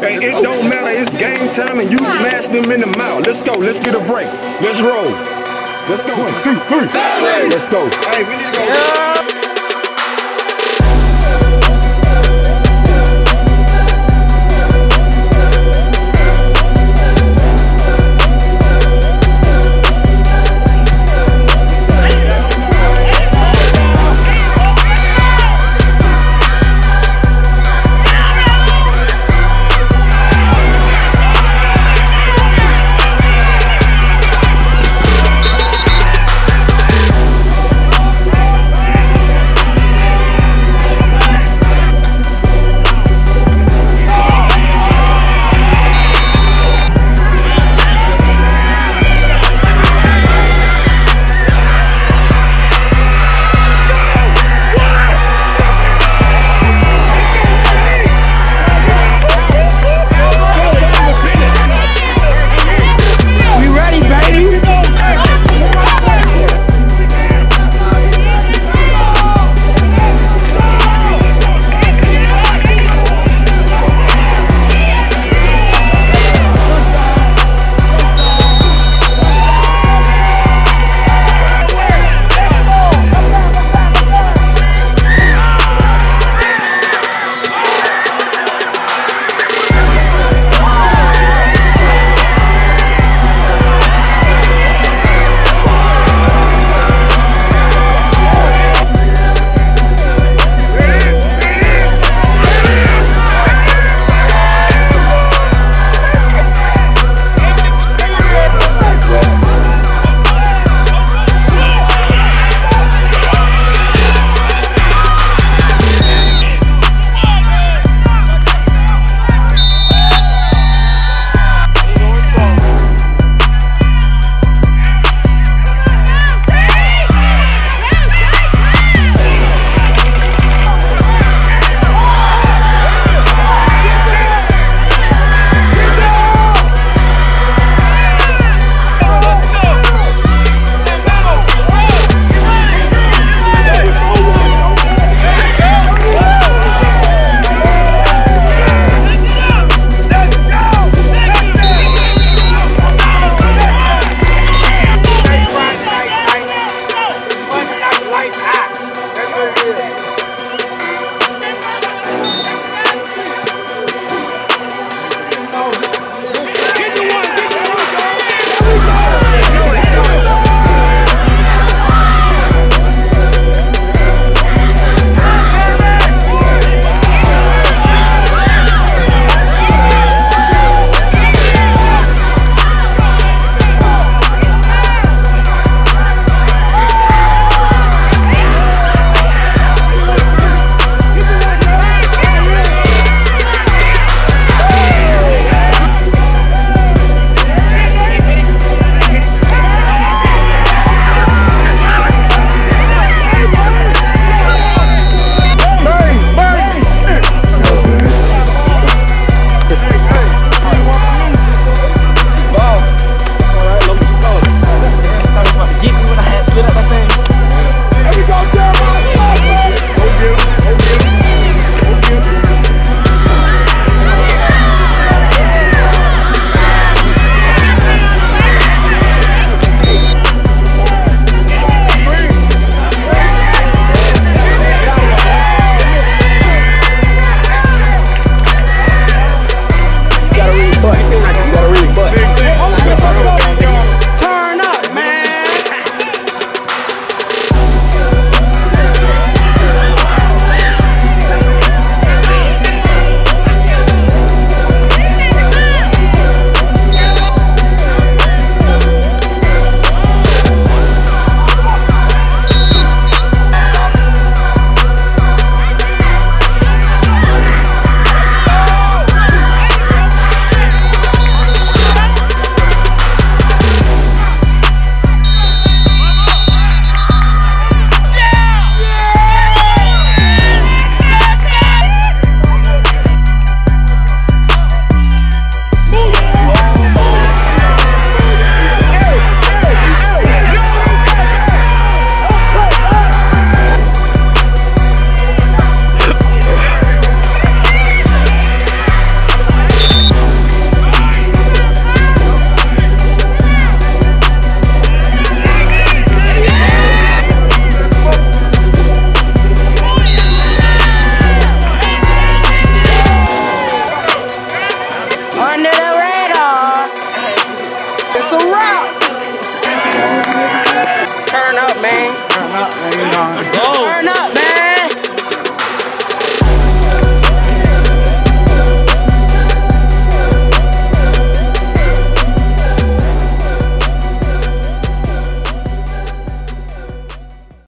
Hey, it don't matter. It's game time, and you smash them in the mouth. Let's go. Let's get a break. Let's roll. Let's go. One, two, three. Let's go. Hey, go.